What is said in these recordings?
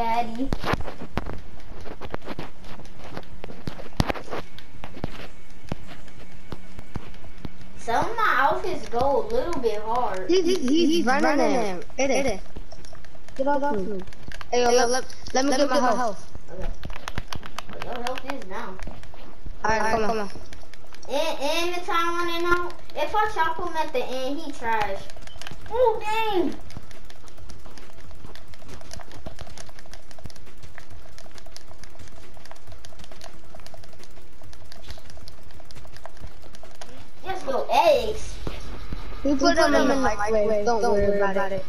bagging for daddy. Some of my outfits go a little bit hard. He, he, he's, he's running, running him. It is. It is. Get off, off me. Hey, yo, let, let, let me let get my health. health. Okay. What your health is now. Alright, All right, come, on. on. And, and the time running out, if I chop him at the end, he trash. Oh, dang. We put, them, in the microwave. Don't, Don't worry about, about it. it.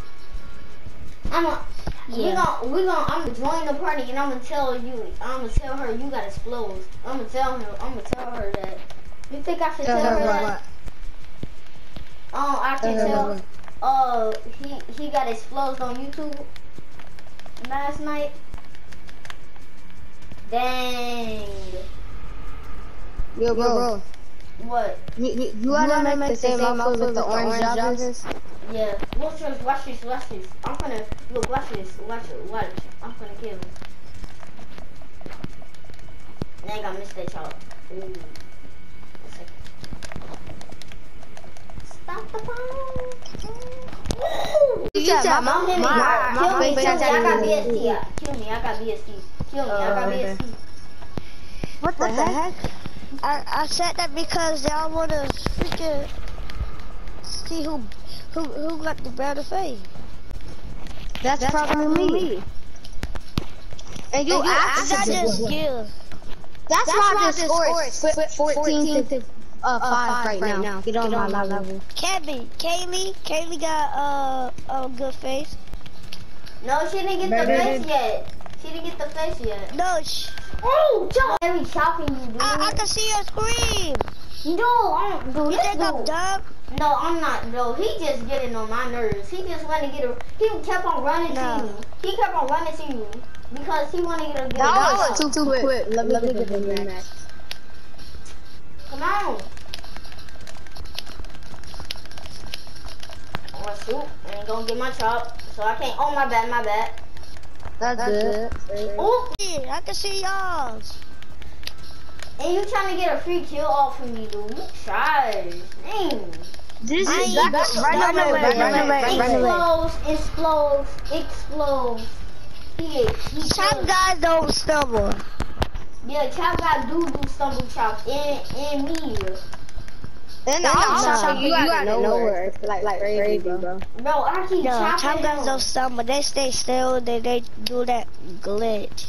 I'm a, yeah. we gonna we gonna I'm gonna join the party and I'm gonna tell you I'm gonna tell her you got explosives. I'm gonna tell her I'm gonna tell her that. You think I should tell, tell her, her that? Oh, I can tell. tell uh, he he got exploded on YouTube last night. Dang. Yo, bro. bro. What? You, you, you, wanna, wanna make, the same outfit with the orange, joggers? Yeah. Watch this, watch this, watch this. I'm gonna, look, watch this, watch it, watch. I'm gonna kill him. Now I got missed that shot. Ooh. Stop the phone. Ooh. You said my, my, my, kill me, kill me, I got BST. Kill me, I oh, got BST. Kill me, I got BST. What the heck? Heck? I, I said that because y'all wanna freaking see who who who got the better face. That's, That's probably, me. me. And you, and you asked just give. That's, That's why I just scored 14 to uh, 5, five right, right now. now. Get on, Get on my level. level. Kevin, Kaylee, Kaylee got uh, a good face. No, she didn't get Better the face yet. She didn't get the face yet. No, she, Oh, Joe! Every chopping you, dude. I, I can see her scream. No, I'm, dude. You think I'm dumb? No, I'm not. No, he just getting on my nerves. He just want to get a. He kept on running no. to you. He kept on running to you because he want to get a. Get that was too too quick. quick. Let, let me get him next. Come on. I'm gonna shoot and he gonna get my chop, so I can't. Oh my bad, my bad. That's, That's good. Oh, yeah, I can see y'all. And you trying to get a free kill off of me, dude. You try. Dang. This is run, run, run away, run away, run away. Explodes, explodes, explodes. He, he chop guys don't stumble. Yeah, chop guys do do stumble chop, and and me. And the also, you, you out of nowhere, like, like crazy, crazy bro. bro. Bro, I keep no, chopping chop guns don't stumble. They stay still. They they do that glitch.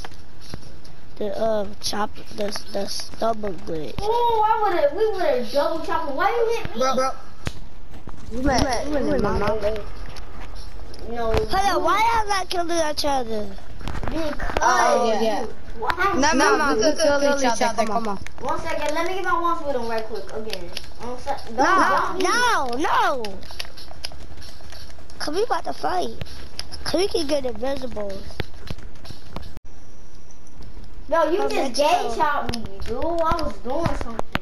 The uh chop the the stumble glitch. Oh, I would have we would have double chopped. Why you hit me? Bro, bro. You met, you met my mouth. No. Hold on, why y'all not killing each other? Because. Oh yeah. Yeah. No, no, no, we could kill each other. other. Come on. One second, let me get my ones with him right quick again. No, no, no. Cause we about to fight. Cause we can get invisibles. No, you just gay chopped me, dude. I was doing something.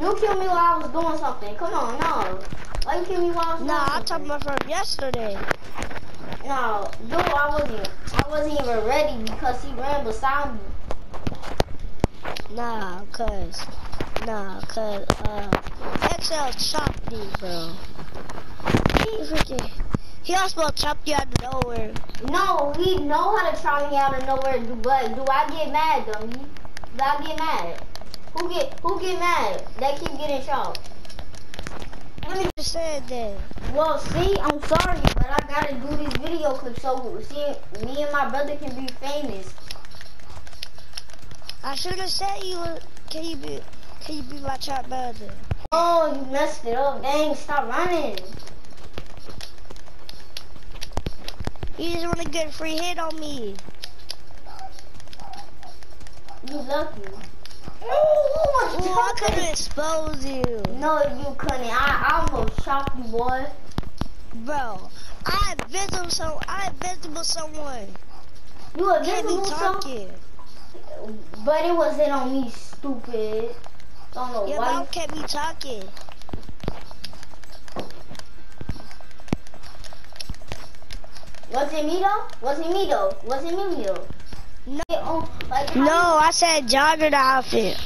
You killed me while I was doing something. Come on, no. Why you kill me while I was doing nah, something? Nah, I'm talking about from yesterday. No, dude, I wasn't. I wasn't even ready because he ran beside me. Nah, cause, nah, cause, uh, XL chopped me, bro. He freaking, he also chopped you out of nowhere. No, he know how to chop me out of nowhere, but do I get mad, dummy? Do I get mad? Who get, who get mad? They keep getting chopped. Let me just say that. Well, see, I'm sorry, but I gotta do these video clips so see, me and my brother can be famous. I should have said you were, can you be, can you be my trap brother? Oh, you messed it up. Dang, stop running. You just want to get a free hit on me. You lucky. Oh, I could have exposed you. No, you couldn't. I, I almost shot you, boy. Bro, I invisible so I invisible someone. You invisible someone? But it wasn't on me, stupid. Don't know Your why. mom kept me talking. Was it me though? Was it me though? Was it me though? No, like, no, I said jogger the outfit.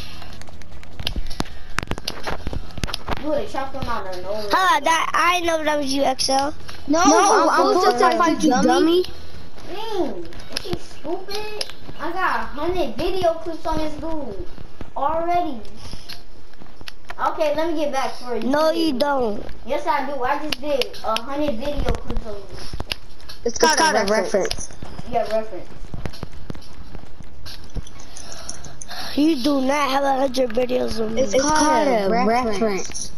You would chopped him out of nowhere. Huh, that, I know that was you, XL. No, no I'm, I'm supposed to fight you, dummy. Dang, is he stupid? I got a hundred video clips on this dude already. Okay, let me get back for you. No, you don't. Yes, I do. I just did a hundred video clips on you. It's called, it's called a, reference. a reference. Yeah, reference. You do not have a hundred videos of me. It's, it's called, called, a reference. reference.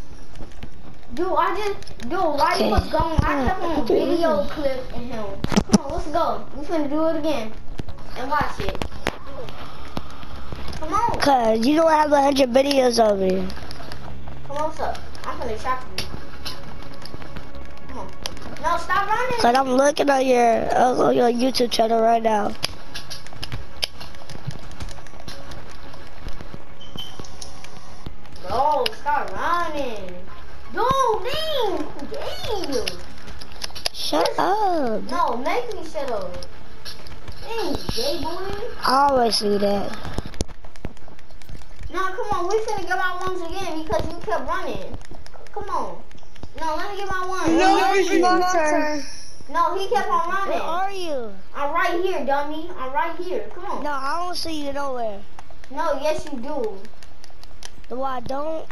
Dude, I just, dude, while okay. you was going, I kept on video clip in him. Come on, let's go. We finna do it again. And watch it. Come on. Cause you don't have a hundred videos of me. Come on, sir. I'm finna chop you. Come on. No, stop running. Cause I'm looking at your, uh, on your YouTube channel right now. No, stop running. No, dang, dang. Shut Just, up. No, make me shut up. Dang, gay boy. I always do that. No, come on, we finna get my ones again because you kept running. Come on. No, let me get my one. No, no it's my turn. No, he kept on running. Where are you? I'm right here, dummy. I'm right here. Come on. No, I don't see you nowhere. No, yes you do. No, I don't.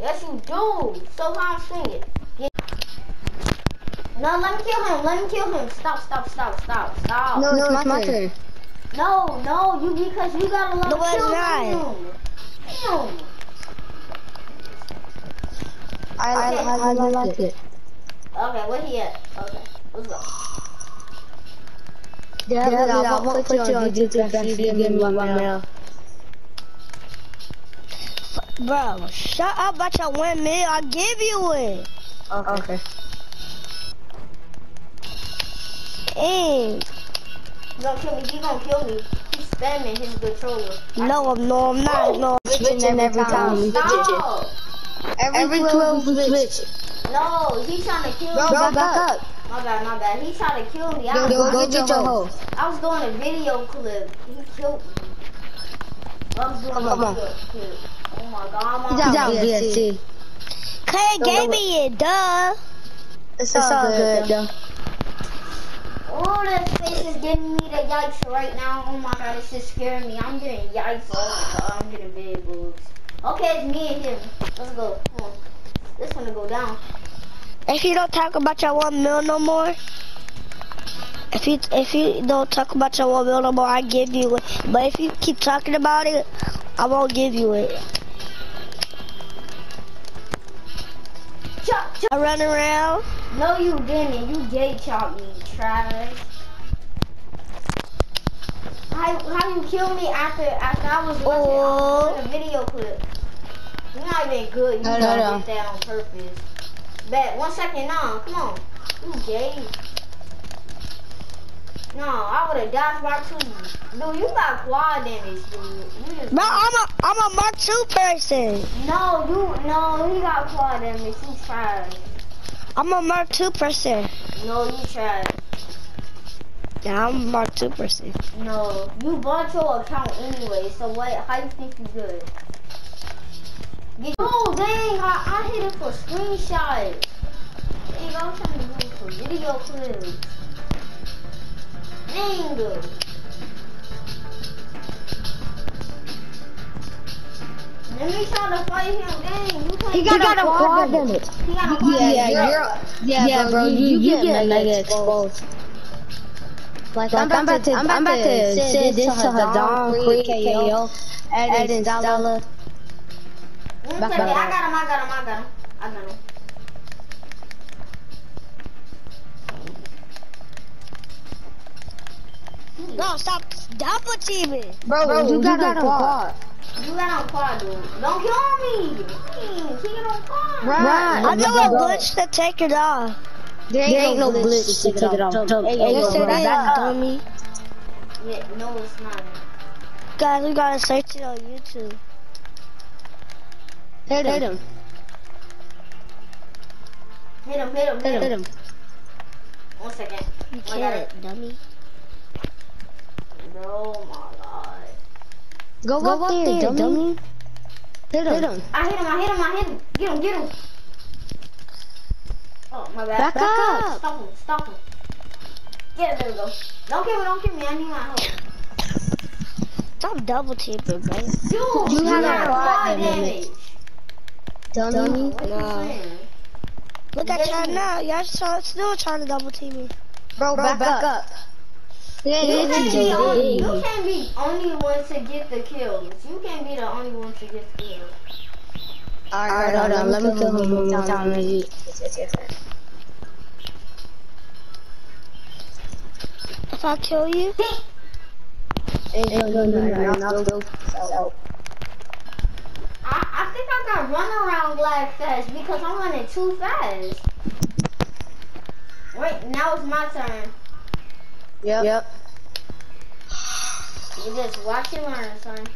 Yes, you do. So how I'm swinging. Get no, let me kill him. Let me kill him. Stop, stop, stop, stop, stop. No, no, it's my turn. No, no, you because you gotta let no, me kill him. Damn. I, okay. I, I, I like it. Okay, where he at? Okay, let's go. Yeah, yeah, yeah I won't put you on YouTube if you give me one mil. Bro, shut up about your one mil. I'll give you it. Okay. okay. Hey. He gonna kill me. He gonna kill me. He's spamming his controller. No, I'm no, I'm not. No, I'm switching every time. Stop. Every, every 12 switch. No, he's trying to kill Bro, me. Bro, back up. My bad, my bad. He tried to kill me. I was, go, go get your hoe. I was doing a video clip. He killed me. I was doing Come a video clip. Oh my god, I'm on VSC. Clay gave me it, duh. It's, it's all, all good, good Oh, that face is giving me the yikes right now. Oh my god, it's just scaring me. I'm getting yikes. Oh my god, I'm getting big boobs. Okay, it's me and him. Let's go. Come on. This one to go down. If you don't talk about your one mil no more, if you if you don't talk about your one mil no more, I give you it. But if you keep talking about it, I won't give you it. I run around. No, you didn't. You gay chopped me, trash. How, how you kill me after after I was watching oh. a video clip? You're not even good. You no, no, no. did that on purpose. Bet one second now. Come on. You gay. No, I would have died by two. Dude, you got quad damage, dude. Bro, I'm a I'm a Mark two person. No, you no, he got quad damage. You trash. I'm a Mark two person. No, you trash. Yeah, I'm a Mark two person. No, you bought your account anyway. So what? How you think you good? Oh dang! I, I hit it for screenshot. Dang, I was trying to do it for video clips. Dang. Let me try to fight him. Dang, you. He got, got a quad in it. He got a quad yeah, yeah, you're, yeah, yeah, bro, you, you, you get mega exposed. Like, like I'm, about to, I'm about to send this to Hadon, Creed, KO, Eden, Dollar. One second, I got him, I got him, I got him. I got him. No, stop double teaming. Bro, Bro you, you got, got on quad. You got on quad, dude. Don't kill me. Please, he got on quad. Right. right. I know a glitch to take it off. There ain't, there ain't no, no glitch to take it off. Yes, it is, dummy. Yeah, no, it's not. Guys, we gotta search it on YouTube. Hit him. Hit him. Hit him, hit him, hit him. Hit him. One second. You I got can't, dummy. Oh my god. Go, Go up, up there, there, dummy. dummy. Hit him. Hit him. I hit him, I hit him, I hit him. Get him, get him. Oh, my bad. Back up. Stop him, stop him. Yeah, there we go. Don't kill me, don't kill me. I need my help. Stop double teaming, bro. Dude, You you have a lot of damage. Dummy. You Nah. saying? Look at y'all now. Y'all still trying to double team me. Bro, back, up. Yeah, You can't, be only, you can't be only one to get the kills. You can't be the only one to get the kills. Alright, hold on. Let me kill him one more time. It's, it's your turn. If I kill you, Ain't gonna do nothing. I'll still out. I, I think I got run around black fast because I'm running too fast. Wait, now it's my turn. Yep. Yep. You just watch and learn, son.